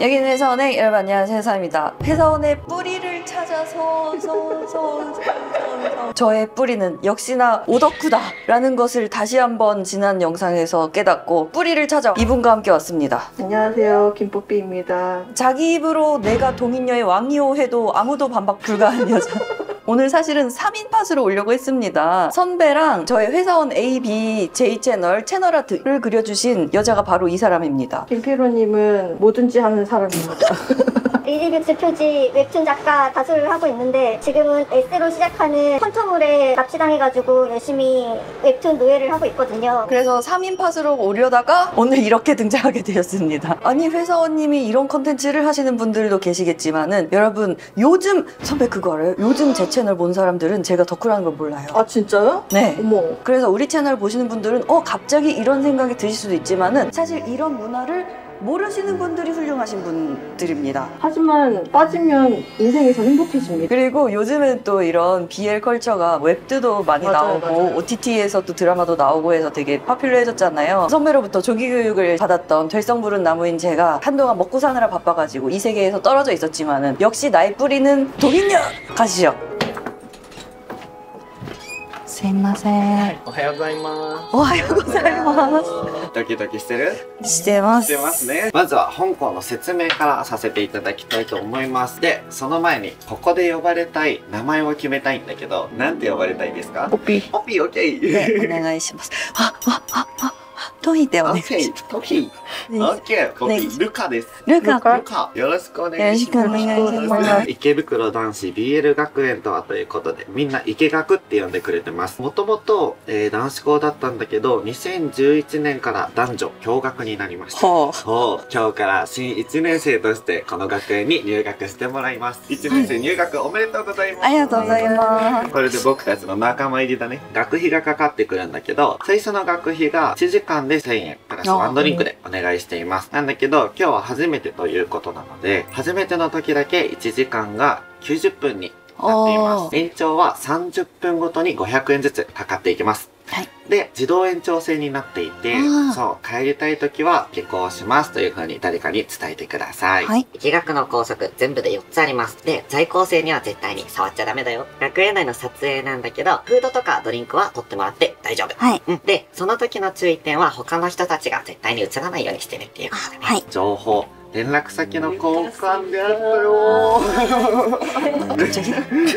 여기는 회사원의 여러분 안녕하세요 회사입니다. 회사원의 뿌리를 찾아서 서, 서, 서, 서, 서. 저의 뿌리는 역시나 오덕후다 라는 것을 다시 한번 지난 영상에서 깨닫고 뿌리를 찾아 이분과 함께 왔습니다. 안녕하세요. 김뽀삐입니다. 자기 입으로 내가 동인녀의 왕이오 해도 아무도 반박 불가한 여자. 오늘 사실은 3인 팟으로 오려고 했습니다. 선배랑 저의 회사원 A, B, J 채널 채널 아트를 그려주신 여자가 바로 이 사람입니다. 김피로님은 뭐든지 하는 사람입니다. 리디뷰스 표지 웹툰 작가 다수를 하고 있는데 지금은 에세로 시작하는 펀터물에 납치당해가지고 열심히 웹툰 노예를 하고 있거든요. 그래서 3인 팟으로 오려다가 오늘 이렇게 등장하게 되었습니다. 아니 회사원님이 이런 컨텐츠를 하시는 분들도 계시겠지만은 여러분 요즘 선배 그거 알아요? 요즘 제 채널 본 사람들은 제가 덕후라는 걸 몰라요. 아 진짜요? 네. 어머. 그래서 우리 채널 보시는 분들은 어 갑자기 이런 생각이 드실 수도 있지만은 사실 이런 문화를 모르시는 분들이 훌륭하신 분들입니다. 하지만 빠지면 인생에서 행복해집니다. 그리고 요즘은 또 이런 BL 컬처가 웹드도 많이 맞아요, 나오고 맞아요. OTT에서 또 드라마도 나오고 해서 되게 파퓰러해졌잖아요. 선배로부터 조기 교육을 받았던 될성 부른 나무인 제가 한동안 먹고 사느라 바빠가지고 이 세계에서 떨어져 있었지만은 역시 나의 뿌리는 독인녀 가시죠. すいません。おはようございまおはようございます。す。ドキドキしてる？してま。してますすね。まずは香港の説明からさせていただきたいと思います。で、その前に、ここで呼ばれたい名前を決めたいんだけど、なんて呼ばれたいですか？ポピ。ポピーオッケでおー願いします。あ、あ、あ、あ、トイでおオ願いッケしーポピーまオッケーポピねールカです。す。ルカ。ルカよろしくお願いします。よろしくお願いします池袋男子 BL 学園とはということで、みんな池学って呼んでくれてます。もともと、えー男子校だったんだけど、2011年から男女共学になりました。ほう。そう、今日から新1年生としてこの学園に入学してもらいます。1年生入学おめでとうございます。ありがとうございます。これで僕たちの仲間入りだね。学費がかかってくるんだけど、最初の学費が1時間で1000円、プラスワンドリンクでお願いしています。なんだけど、今日は初めてということなので、初めての時だけ1時間が90分になっていまおす。延長は30分ごとに500円ずつかかっていきます。はいで、自動延長制になっていてそう、帰りたい時は下校しますという風に誰かに伝えてください。はい。疫学の校則全部で4つあります。で、在校生には絶対に触っちゃダメだよ。学園内の撮影なんだけど、フードとかドリンクは取ってもらって大丈夫。はい。うん。で、その時の注意点は他の人たちが絶対に映らないようにしてねっていうことだね。はい。情報、連絡先の交換であったよ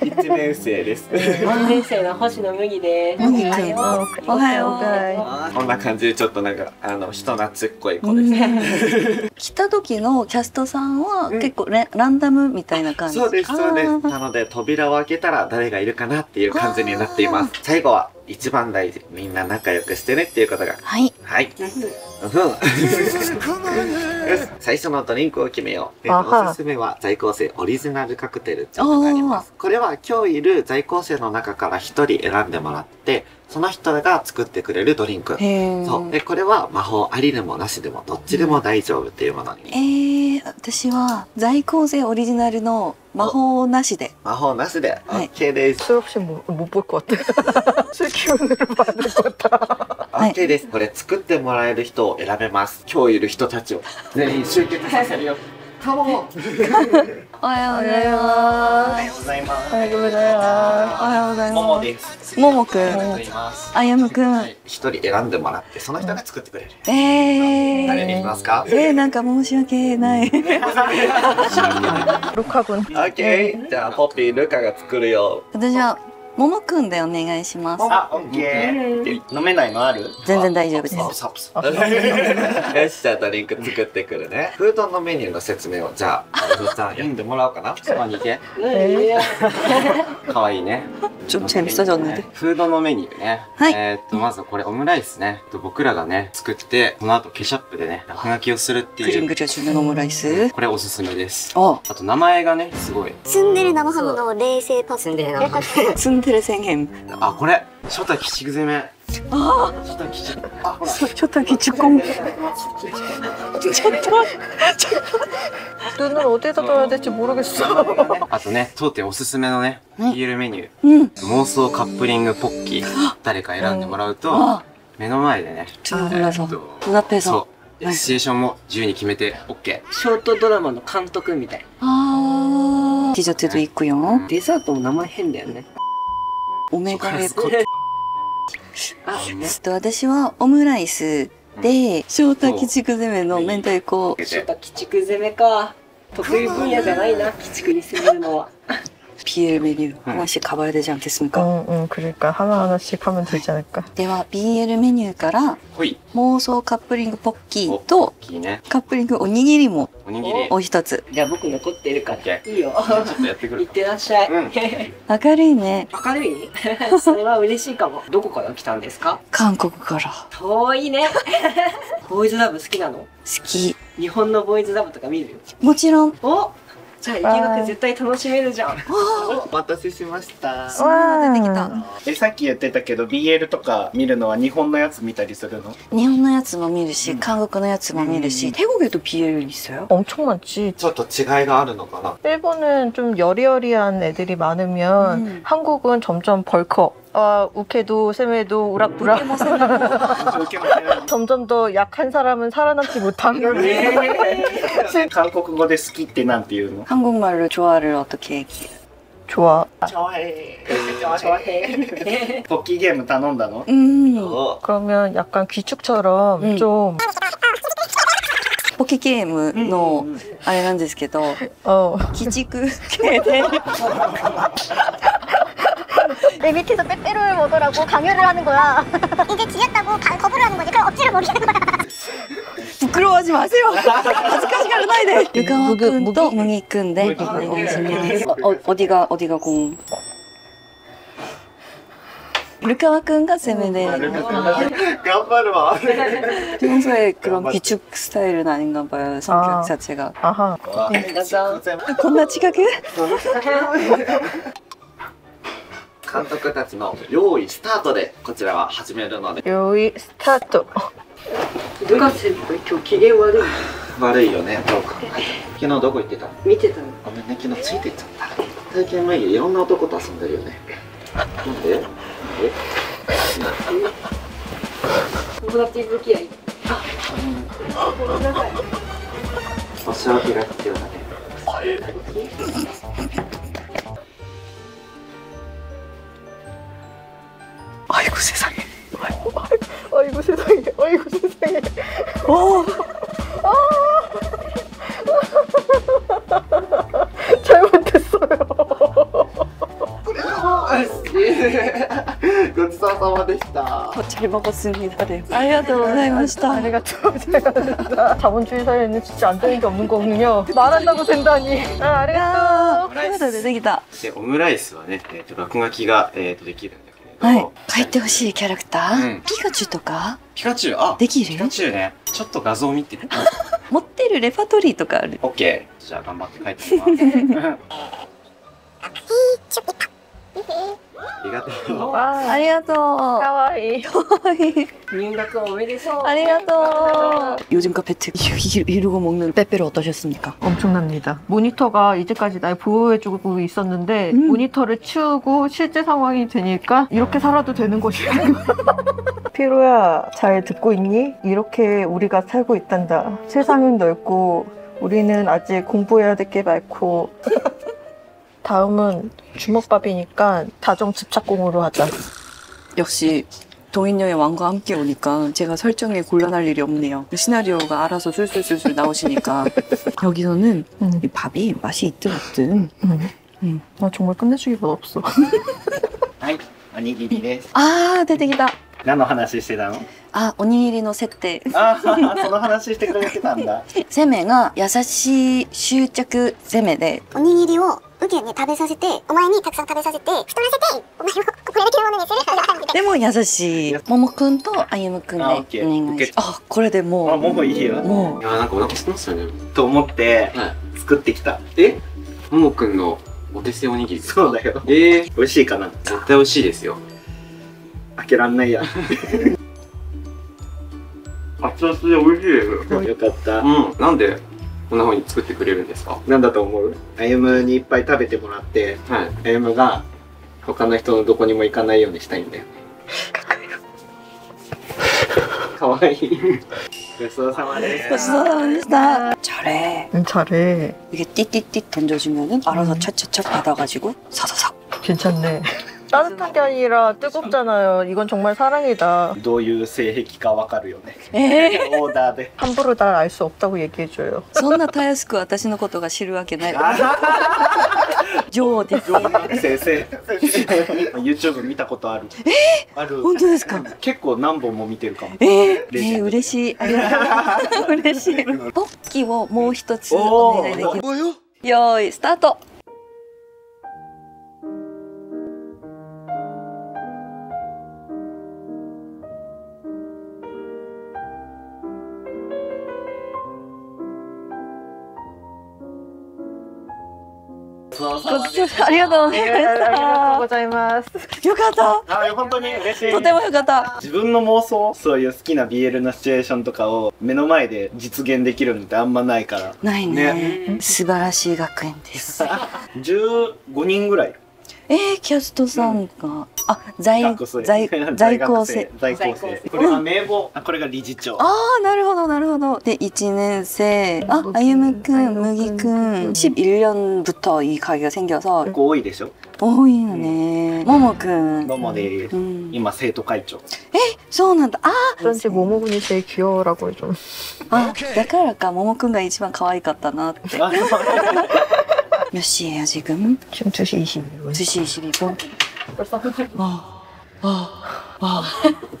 1年生です。3年生の星野麦です。おはようおはようこんな感じでちょっとなんか、あの、人懐っこい子です。す。来た時のキャストさんは結構レランダムみたいな感じ。そうです、そうです。なので、扉を開けたら誰がいるかなっていう感じになっています。最後は、一番大事。みんな仲良くしてねっていうことが。はい。はい。最初のドリンクを決めよう。えっとあはおすすめは在校生オリジナルカクテルっていうのがあります。これは今日いる在校生の中から一人選んでもらって、その人が作ってくれるドリンク。へそう。ーで、これは魔法ありでもなしでもどっちでも大丈夫っていうものに。えー、私は在校生オリジナルの魔法なしで。魔法なしではい OK です。 술 없이 못, 못 볼 것 같아. 술 기운으로 봐야 될 것 같아. はい OK です。これ作ってもらえる人を選べます。今日いる人たちを全員集結させるよ。 どうも。おはようございます。おはようございます。おはようございます。おはようございます。ももです。ももくん。あやむくん。一人選んでもらって、その人が作ってくれる。ええ。誰にしますか？ええ、なんか申し訳ない。ルカ君。オッケー。じゃあ、ポッピールカが作るよ。私は。ももくんでお願いします。あ、オッケー。飲めないのある？全然大丈夫です。よし、じゃあドリンク作ってくるね。フードのメニューの説明をじゃあ、おじさん読んでもらおうかな。妻にいて。可愛いね。ちょっとチェンスタジオで。フードのメニューね。はい。えっとまずこれオムライスね。僕らがね作ってこの後ケチャップでね落書きをするっていう。クリングチャチュのオムライス。これおすすめです。あと名前がねすごい。ツンデレ生ハムの冷製パス。ツンデレ生ハム。츤데레 생햄. あ、これ初代吉攻め。あ初代吉。あ、ほら。 초타기 축공. 눈을 어디다 둬야 될지 모르겠어. あとね、当店おすすめのね、うんビールメニュー。 응. 妄想カップリングポッキー。誰か選んでもらうと、 아, 目の前でね、 저 몰라서. えっと 눈앞에서. そ でシチュエーションも自由に決めて OK。ショートドラマの監督みたい。あー。디저트도 있고요。 デザートも名前変だよね。 オメガレコ。あ、ね。と私はオムライスで、翔太鬼畜攻めの明太子。ちょっと鬼畜攻めか。得意分野じゃないな、鬼畜に攻めるのは。BL 메뉴 하나씩 가봐야 되지 않겠습니까? 응, 응, 그러니까 하나하나씩 하면 되지 않을까. では BL メニューからほい。妄想カップリングポッキーと大きいね。カップリングおにぎりもおにぎり。お一つ。じゃあ僕残ってるから。 OK いいよ。ちょっとやってくるいっ。てらっしゃい。うん明るいね。明るいそれは嬉しいかも。どこから来たんですか韓国から遠いね。ボーイズラブ好きなの好き。日本のボーイズラブとか見るよ。もちろん。お じゃあ、池学絶対楽しめるじゃん。お待たせしました。出てきた。えさっき言ってたけど BL とか見るのは日本のやつ見たりするの日本のやつも見るし、韓国のやつも見るし、태국에도 BL 있어요? 엄청 많지. ちょっと違いがあるのかな 일본은 좀 여리여리한 애들이 많으면 음. 한국은 점점 벌컥. 어, 우케도 세메도 우락부락. 점점 더 약한 사람은 살아남지 못한 한국語で 스키って なんていうの? 한국말로 좋아를 어떻게 얘기해요? 좋아 좋아해. 좋아해. 복귀 게임 다논다노? 음. 그러면 약간 귀축처럼 음. 좀ポケゲームのあれなんですけど、鬼畜系で 내 밑에서 빼빼로를 먹으라고 강요를 하는 거야. 이제 지렸다고 거부를 하는 거지. 그럼 억지로 먹이는 거야. 부끄러워하지 마세요. 恥ずかしがらないで. 유가와君と麦君でお願いします. 어, 어, 어디가 어디가 공? 루카와君가 세메네. 頑張るわ 평소에 그런 비축 스타일은 아닌가 봐요. 성격 아. 자체가. 아하. 가자. 겁나 지각해? 監督たちの用意スタートでこちらは始めるので。用意スタート。ルカ先輩今日機嫌悪い。悪いよねどうか。昨日どこ行ってた見てたの。ごめんね昨日ついてっちゃった。体験前にいろんな男と遊んでるよね。なんで？なん友達付き合い。あ、ごめんなさい。お仕けが必要だね。 아이고 세상에. 아이고 세상에. 아이고 세상에. 어, 잘못했어요. ごちそうさまでした 잘 먹었습니다. 네. 아리가또 고자이마시타. 아리가또 고자이마시타. 자본주의 사회에는 진짜 안 되는 게 없는 거군요. 말한다고 된다니. 아, 아리가또. まだ出てきた。で、オムライスはね、えっ、と、落書きが、えっ、と、できるんだけれど はいも。。書いてほしいキャラクター、うんピカチュウとか？ピカチュウ、あ、できピカるチュウね。ちょっと画像見て。持ってるレパートリーとかある。オッケー。じゃあ頑張って書いてみます。りがとう。 와, ありがとう。 가와이. 入学おめでとう。 아리가또 요즘 카페 특 이- 이러고 먹는 빼빼로 어떠셨습니까? 엄청납니다. 모니터가 이제까지 날 보호해주고 있었는데 음. 모니터를 치우고 실제 상황이 되니까 이렇게 살아도 되는 것이야. 피로야 잘 듣고 있니? 이렇게 우리가 살고 있단다. 세상은 넓고 우리는 아직 공부해야 될 게 많고 다음은 주먹밥이니까 다정 집착공으로 하자. 역시 동인녀의 왕과 함께 오니까 제가 설정에 곤란할 일이 없네요. 시나리오가 알아서 술술술술 나오시니까 여기서는 음. 이 밥이 맛이 있든 없든 음. 나 정말 끝내주기가 없어. はいおにぎりです。 아, 出てきた.何の話してたの 아, おにぎりの設定.ああ、その話してくれてたんだ。攻めが優しい執着攻めでおにぎりを ウケに食べさせて、お前にたくさん食べさせて、太らせて、お前をこれだけのものにする。でも優しいももくんとあゆむくんでおあオッケー願いしますあこれでもうあ、もういいよ。もいやーなんかお腹空きますよね。と思ってはい。作ってきた。え？ももくんのお手製おにぎりそうだよ。えー、美味しいかな？絶対美味しいですよ。開けらんないや。熱々で美味しいです。よかった。うん。なんで？こんな風に作ってくれるんですかなんだと思うあゆむにいっぱい食べてもらって、はい。あゆむが他の人のどこにも行かないようにしたいんだよ。かわいい。 ごちそうさまです。 고생하셨습니다. 잘해. 응, 잘해. 이게 띠띠띠 던져주면은 알아서 차차차 받아가지고 사사삭. 괜찮네. 따뜻한 게 아니라 뜨겁잖아요. 이건 정말 사랑이다. どういう性癖かわかるよね。 에 オーダーで。 함부로 날 알 수 없다고 얘기해줘요. そんなたやすく私のことが知るわけない。女王です。上学先生。YouTube 見たことある。ある。本当ですか結構何本も見てるかも。えー、えレジェンドー、嬉しい。ありがとう。嬉しい。ポッキーをもう一つお願いできる。よーい、スタート。 ありがとうございましありがとうございます。た。よかった。あ、本当に嬉しい。とてもよかった。自分の妄想そういう好きな BL のシチュエーションとかを目の前で実現できるのってあんまないからないね。素晴らしい学園です。15人ぐらいえー、キャストさんが、あ、在学生在在校生。在校生これが名簿あこれが理事長ああ、なるほど、なるほど。で、1年生。あ、あゆむくん、むぎくん。11년부터 이 가게가 생겨서 結構多いでしょ多いのね。ももくん。どうもでうん。今生徒会長そうなんだ。あ 어쩐지 모모분이 제일 귀여워라고 좀. あ、だからか、ももくんが一番可愛かったなって。몇 시에요, 지금? 지금 2시 22분. 2시 22분? 벌써 아, 아, 아.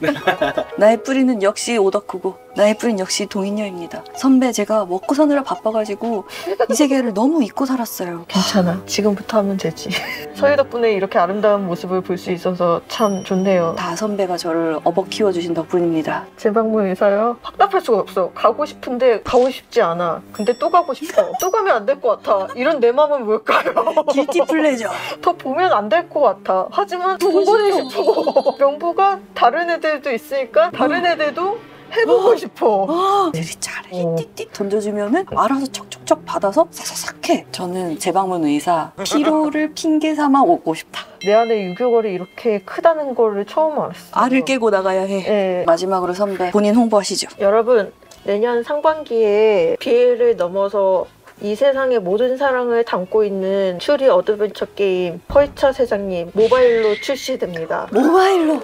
나의 뿌리는 역시 오덕후고 나의 뿌리는 역시 동인녀입니다. 선배 제가 먹고 사느라 바빠가지고 이 세계를 너무 잊고 살았어요. 괜찮아. 지금부터 하면 되지. 서희 덕분에 이렇게 아름다운 모습을 볼 수 있어서 참 좋네요. 다 선배가 저를 업어 키워주신 덕분입니다. 제 방문 의사요? 확답할 수가 없어. 가고 싶은데 가고 싶지 않아. 근데 또 가고 싶어. 또 가면 안 될 것 같아. 이런 내 마음은 뭘까요? 길티 플레저. 더 보면 안 될 것 같아. 하지만 보고 싶어. 명부가 다른 애들도 있으니까 다른 애들도 해보고 싶어. 아, 들이 잘해. 어. 띠띠 던져주면은 알아서 척척척 받아서 사사삭 해. 저는 제 방문 의사 피로를 핑계 삼아 오고 싶다. 내 안에 유교걸이 이렇게 크다는 거를 처음 알았어. 알을 깨고 나가야 해. 예. 마지막으로 선배 본인 홍보하시죠. 여러분 내년 상반기에 BL을 넘어서 이 세상의 모든 사랑을 담고 있는 추리 어드벤처 게임 펄차 세상님 모바일로 출시됩니다. 모바일로.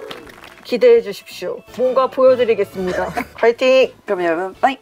기대해 주십시오. 뭔가 보여드리겠습니다. 파이팅! 그럼 여러분 빠이.